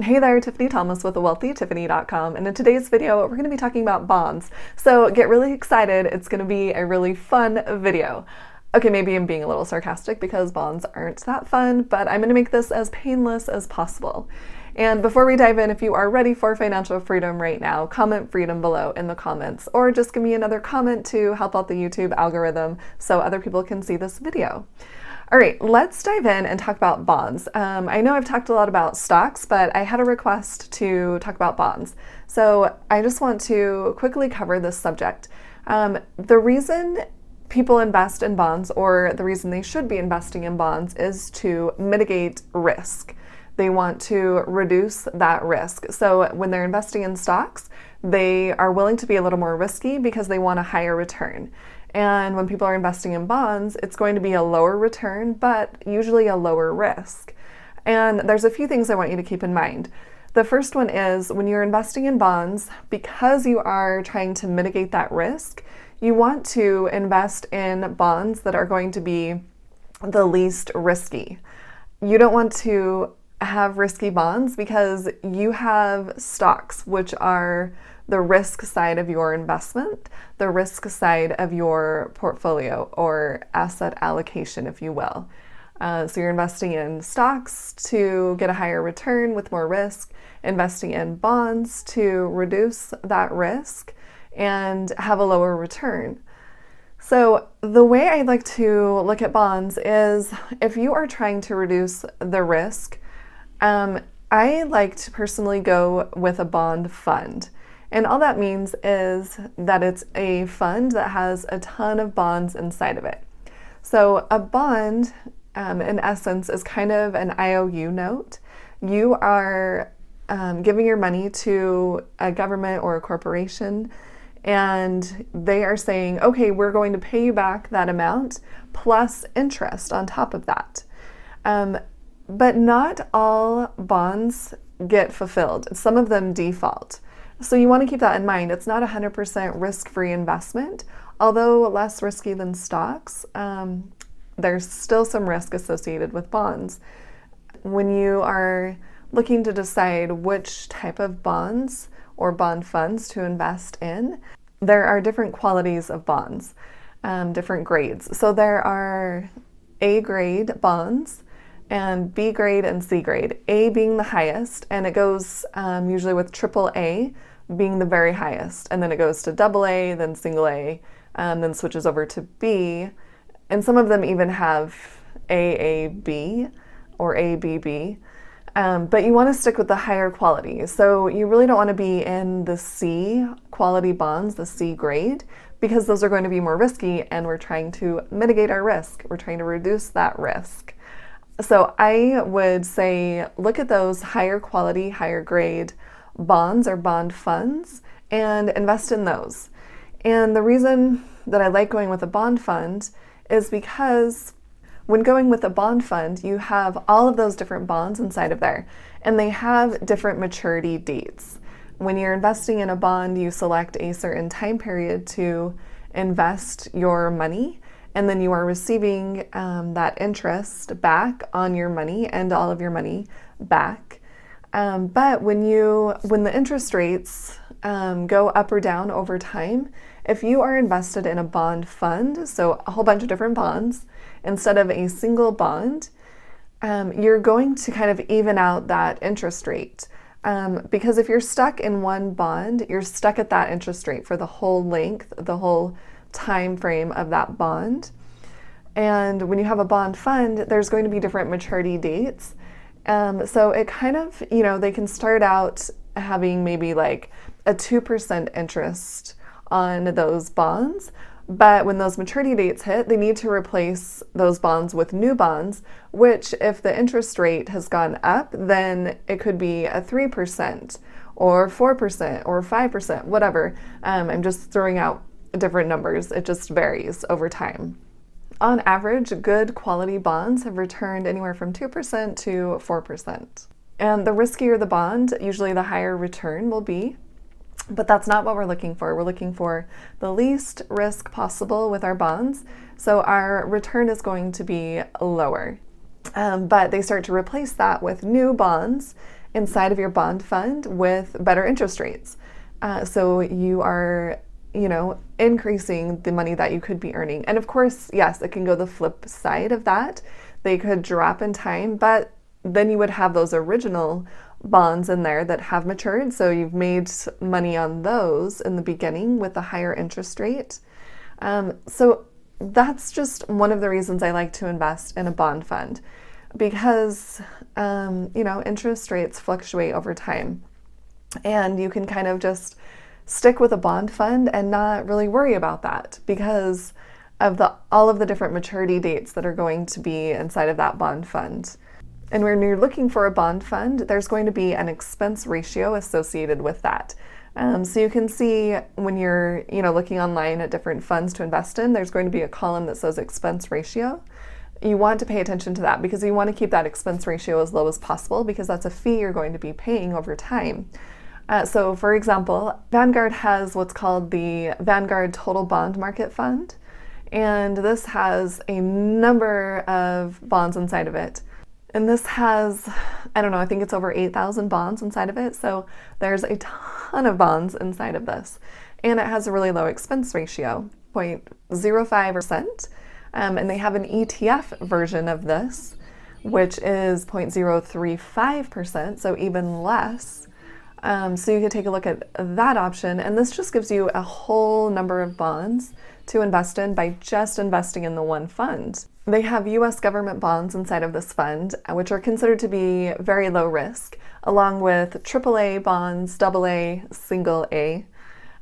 Hey there, Tiffany Thomas with TheWealthyTiffany.com, and in today's video, we're going to be talking about bonds. So get really excited, it's going to be a really fun video. Okay, maybe I'm being a little sarcastic because bonds aren't that fun, but I'm going to make this as painless as possible. And before we dive in, if you are ready for financial freedom right now, comment freedom below in the comments, or just give me another comment to help out the YouTube algorithm so other people can see this video. All right, let's dive in and talk about bonds. Um, I know I've talked a lot about stocks, but I had a request to talk about bonds. So I just want to quickly cover this subject. Um, the reason people invest in bonds, or the reason they should be investing in bonds, is to mitigate risk. They want to reduce that risk. So when they're investing in stocks, they are willing to be a little more risky because they want a higher return. And when people are investing in bonds, it's going to be a lower return, but usually a lower risk. And there's a few things I want you to keep in mind. The first one is when you're investing in bonds, because you are trying to mitigate that risk, you want to invest in bonds that are going to be the least risky. You don't want to have risky bonds because you have stocks, which are the risk side of your investment, the risk side of your portfolio or asset allocation, if you will. Uh, so you're investing in stocks to get a higher return with more risk, investing in bonds to reduce that risk and have a lower return. So, the way I like to look at bonds is if you are trying to reduce the risk, um, I like to personally go with a bond fund. And all that means is that it's a fund that has a ton of bonds inside of it. So, a bond, um, in essence, is kind of an IOU note. You are um, giving your money to a government or a corporation, and they are saying, okay, we're going to pay you back that amount plus interest on top of that. Um, but not all bonds get fulfilled, some of them default. So you want to keep that in mind. It's not 100% risk free investment, although less risky than stocks. Um, there's still some risk associated with bonds. When you are looking to decide which type of bonds or bond funds to invest in, there are different qualities of bonds, um, different grades. So there are A grade bonds and B grade and C grade. A being the highest, and it goes um, usually with triple A being the very highest, and then it goes to double A, then single A, and then switches over to B, and some of them even have AAB or ABB. Um, but you want to stick with the higher quality. So you really don't want to be in the C quality bonds, the C grade, because those are going to be more risky and we're trying to mitigate our risk. We're trying to reduce that risk. So I would say look at those higher quality, higher grade bonds or bond funds and invest in those. And the reason that I like going with a bond fund is because when going with a bond fund, you have all of those different bonds inside of there, and they have different maturity dates. When you're investing in a bond, you select a certain time period to invest your money and then you are receiving um, that interest back on your money and all of your money back. Um, but when you when the interest rates um, go up or down over time, if you are invested in a bond fund, so a whole bunch of different bonds instead of a single bond, um, you're going to kind of even out that interest rate. Um, because if you're stuck in one bond, you're stuck at that interest rate for the whole length, the whole time frame of that bond. And when you have a bond fund, there's going to be different maturity dates. Um, so it kind of, you know, they can start out having maybe like a 2% interest on those bonds. But when those maturity dates hit, they need to replace those bonds with new bonds, which, if the interest rate has gone up, then it could be a 3% or 4% or 5%, whatever. Um, I'm just throwing out different numbers. It just varies over time. On average, good quality bonds have returned anywhere from 2% to 4%. And the riskier the bond, usually the higher return will be. But that's not what we're looking for. We're looking for the least risk possible with our bonds. So our return is going to be lower. Um, but they start to replace that with new bonds inside of your bond fund with better interest rates. Uh, so you are, you know, increasing the money that you could be earning. And of course, yes, it can go the flip side of that. They could drop in time, but then you would have those original bonds in there that have matured. So you've made money on those in the beginning with a higher interest rate. Um, so that's just one of the reasons I like to invest in a bond fund because, um, you know, interest rates fluctuate over time. And you can kind of just stick with a bond fund and not really worry about that because of the all of the different maturity dates that are going to be inside of that bond fund. And when you're looking for a bond fund, there's going to be an expense ratio associated with that. Um, so you can see when you're, you know, looking online at different funds to invest in, there's going to be a column that says expense ratio. You want to pay attention to that because you want to keep that expense ratio as low as possible because that's a fee you're going to be paying over time. Uh, so, for example, Vanguard has what's called the Vanguard Total Bond Market Fund, and this has a number of bonds inside of it. And this has, I don't know, I think it's over 8,000 bonds inside of it. So there's a ton of bonds inside of this. And it has a really low expense ratio, 0.05%. Um, and they have an ETF version of this, which is 0.035%, so even less. Um, so you could take a look at that option. And this just gives you a whole number of bonds to invest in by just investing in the one fund. They have US government bonds inside of this fund, which are considered to be very low risk, along with AAA bonds, AA, single A.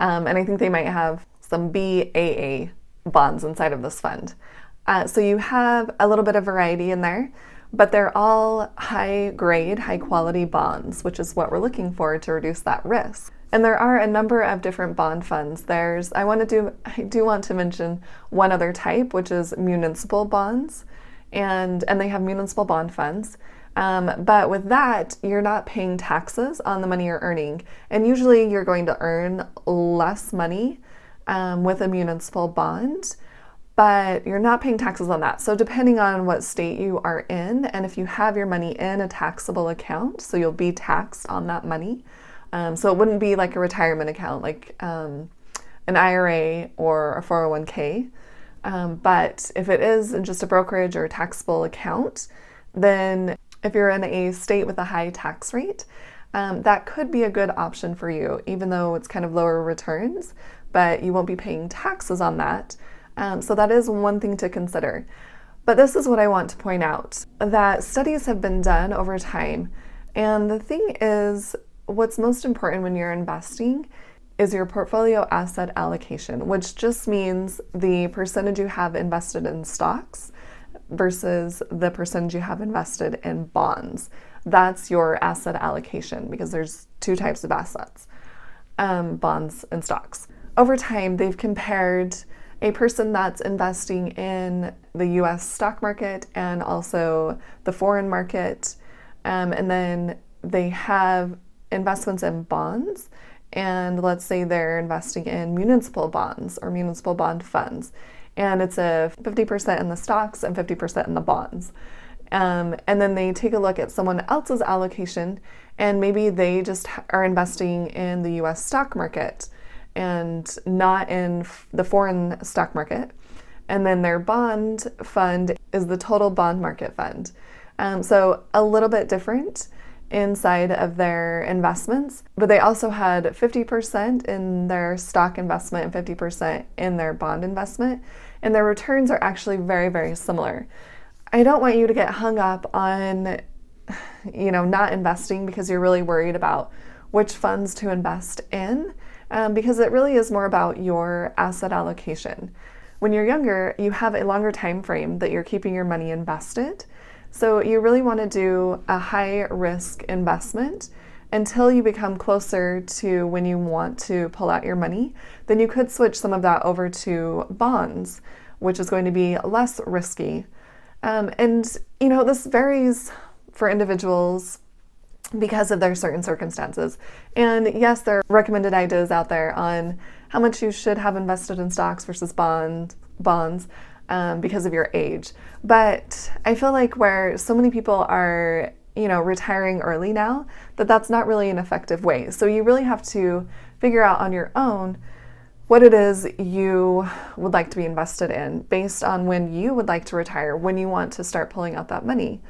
Um, and I think they might have some BAA bonds inside of this fund. Uh, so you have a little bit of variety in there, but they're all high grade, high quality bonds, which is what we're looking for to reduce that risk. And there are a number of different bond funds. There's I want to do I do want to mention one other type, which is municipal bonds, and and they have municipal bond funds. Um, but with that, you're not paying taxes on the money you're earning, and usually you're going to earn less money um, with a municipal bond. But you're not paying taxes on that. So, depending on what state you are in, and if you have your money in a taxable account, so you'll be taxed on that money, um, so it wouldn't be like a retirement account, like um, an IRA or a 401k. Um, but if it is just a brokerage or a taxable account, then if you're in a state with a high tax rate, um, that could be a good option for you, even though it's kind of lower returns, but you won't be paying taxes on that. Um, so that is one thing to consider. But this is what I want to point out that studies have been done over time. And the thing is, what's most important when you're investing is your portfolio asset allocation, which just means the percentage you have invested in stocks versus the percentage you have invested in bonds. That's your asset allocation because there's two types of assets um, bonds and stocks. Over time, they've compared a person that's investing in the US stock market and also the foreign market, um, and then they have investments in bonds, and let's say they're investing in municipal bonds or municipal bond funds, and it's a 50% in the stocks and 50% in the bonds. Um, and then they take a look at someone else's allocation, and maybe they just are investing in the US stock market and not in the foreign stock market. And then their bond fund is the total bond market fund. Um, so a little bit different inside of their investments, but they also had 50% in their stock investment and 50% in their bond investment, and their returns are actually very, very similar. I don't want you to get hung up on, you know, not investing because you're really worried about which funds to invest in, um, because it really is more about your asset allocation. When you're younger, you have a longer time frame that you're keeping your money invested. So you really want to do a high risk investment until you become closer to when you want to pull out your money. Then you could switch some of that over to bonds, which is going to be less risky. Um, and you know, this varies for individuals because of their certain circumstances. And yes, there are recommended ideas out there on how much you should have invested in stocks versus bond bonds um, because of your age. But I feel like where so many people are, you know, retiring early now, that that's not really an effective way. So you really have to figure out on your own what it is you would like to be invested in based on when you would like to retire, when you want to start pulling out that money.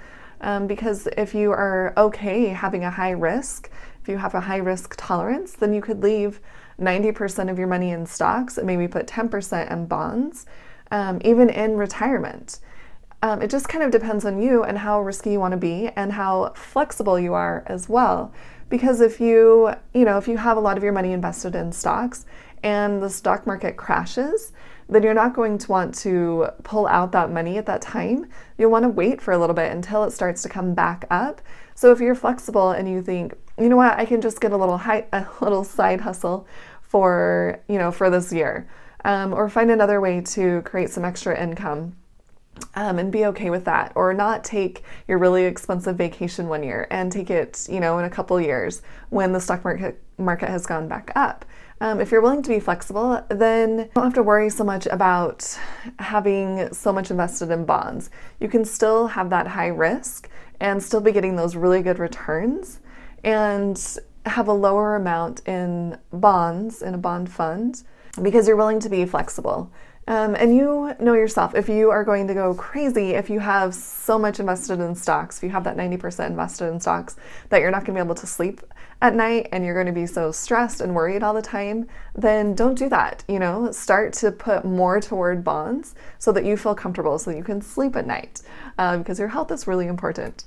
Um, because if you are okay having a high risk, if you have a high risk tolerance, then you could leave 90% of your money in stocks and maybe put 10% in bonds, um, even in retirement. Um, it just kind of depends on you and how risky you want to be and how flexible you are as well. Because if you, you know, if you have a lot of your money invested in stocks and the stock market crashes, then you're not going to want to pull out that money at that time. You'll want to wait for a little bit until it starts to come back up. So if you're flexible and you think, you know what, I can just get a little high, a little side hustle for, you know, for this year, um, or find another way to create some extra income um, and be okay with that, or not take your really expensive vacation one year and take it, you know, in a couple years when the stock market market has gone back up. Um, if you're willing to be flexible, then you don't have to worry so much about having so much invested in bonds. You can still have that high risk and still be getting those really good returns and have a lower amount in bonds in a bond fund because you're willing to be flexible. Um, and you know yourself, if you are going to go crazy, if you have so much invested in stocks, if you have that 90% invested in stocks, that you're not going to be able to sleep at night and you're going to be so stressed and worried all the time, then don't do that. You know, start to put more toward bonds so that you feel comfortable so that you can sleep at night uh, because your health is really important.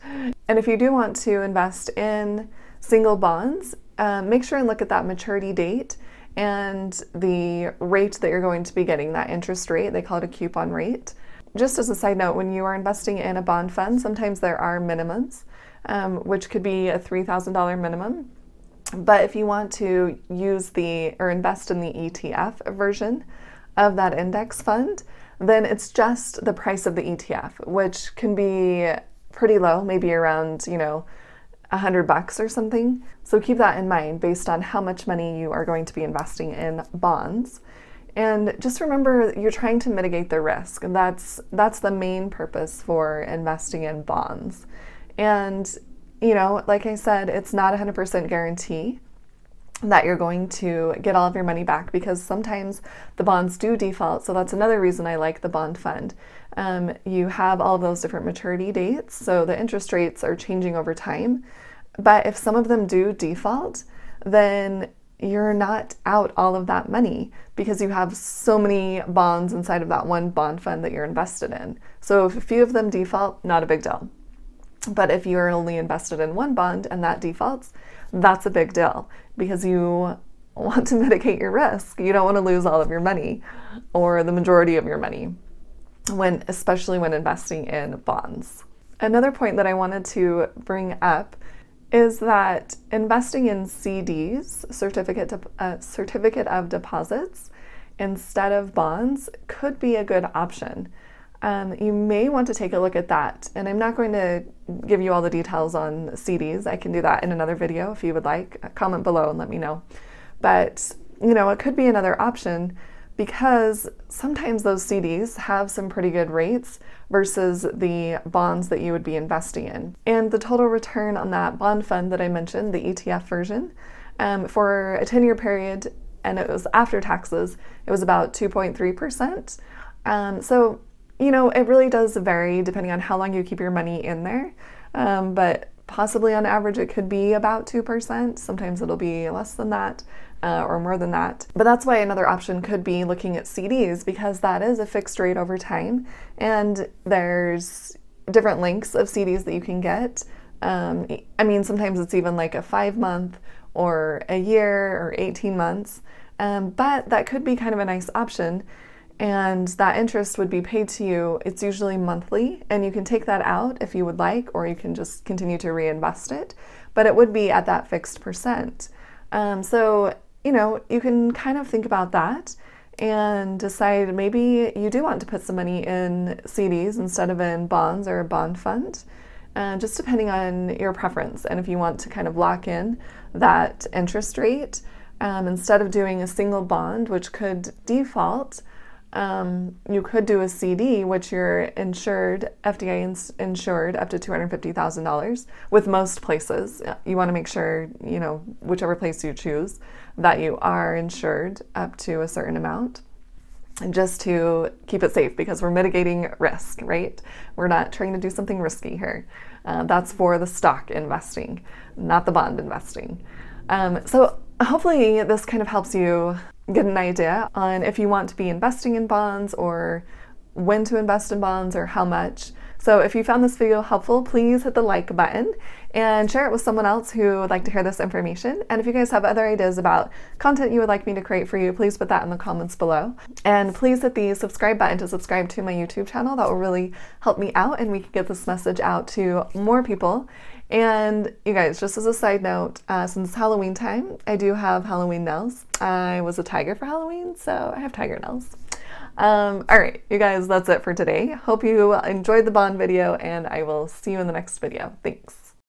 And if you do want to invest in single bonds, uh, make sure and look at that maturity date and the rate that you're going to be getting, that interest rate, they call it a coupon rate. Just as a side note, when you are investing in a bond fund, sometimes there are minimums, um, which could be a $3,000 minimum. But if you want to use the or invest in the ETF version of that index fund, then it's just the price of the ETF, which can be pretty low, maybe around, you know, a hundred bucks or something. So keep that in mind based on how much money you are going to be investing in bonds. And just remember you're trying to mitigate the risk. And that's that's the main purpose for investing in bonds. And you know, like I said, it's not a 100% guarantee that you're going to get all of your money back because sometimes the bonds do default. So that's another reason I like the bond fund. Um, you have all those different maturity dates, so the interest rates are changing over time. But if some of them do default, then you're not out all of that money because you have so many bonds inside of that one bond fund that you're invested in. So if a few of them default, not a big deal. But if you're only invested in one bond and that defaults, that's a big deal because you want to mitigate your risk. You don't want to lose all of your money or the majority of your money when especially when investing in bonds. Another point that I wanted to bring up is that investing in CDs, certificate, uh, certificate of deposits, instead of bonds could be a good option. Um, you may want to take a look at that. And I'm not going to give you all the details on CDs. I can do that in another video if you would like. Comment below and let me know. But, you know, it could be another option because sometimes those CDs have some pretty good rates versus the bonds that you would be investing in. And the total return on that bond fund that I mentioned, the ETF version, um, for a 10 year period, and it was after taxes, it was about 2.3%. Um, so, you know, it really does vary depending on how long you keep your money in there. Um, but possibly on average, it could be about 2%. Sometimes it'll be less than that uh, or more than that. But that's why another option could be looking at CDs because that is a fixed rate over time and there's different lengths of CDs that you can get. Um, I mean, sometimes it's even like a five month or a year or 18 months, um, but that could be kind of a nice option. And that interest would be paid to you. It's usually monthly, and you can take that out if you would like, or you can just continue to reinvest it. But it would be at that fixed percent. Um, so you know, you can kind of think about that and decide maybe you do want to put some money in CDs instead of in bonds or a bond fund, uh, just depending on your preference. And if you want to kind of lock in that interest rate, um, instead of doing a single bond, which could default, um, you could do a CD, which you're insured, FDIC insured up to $250,000 with most places. You want to make sure, you know, whichever place you choose, that you are insured up to a certain amount and just to keep it safe because we're mitigating risk, right? We're not trying to do something risky here. Uh, that's for the stock investing, not the bond investing. Um, so hopefully this kind of helps you get an idea on if you want to be investing in bonds or when to invest in bonds or how much. So if you found this video helpful, please hit the like button and share it with someone else who would like to hear this information. And if you guys have other ideas about content you would like me to create for you, please put that in the comments below. And please hit the subscribe button to subscribe to my YouTube channel. That will really help me out and we can get this message out to more people. And you guys, just as a side note, uh, since Halloween time, I do have Halloween nails. I was a tiger for Halloween, so I have tiger nails. Um, all right, you guys, that's it for today. Hope you enjoyed the Bond video, and I will see you in the next video. Thanks.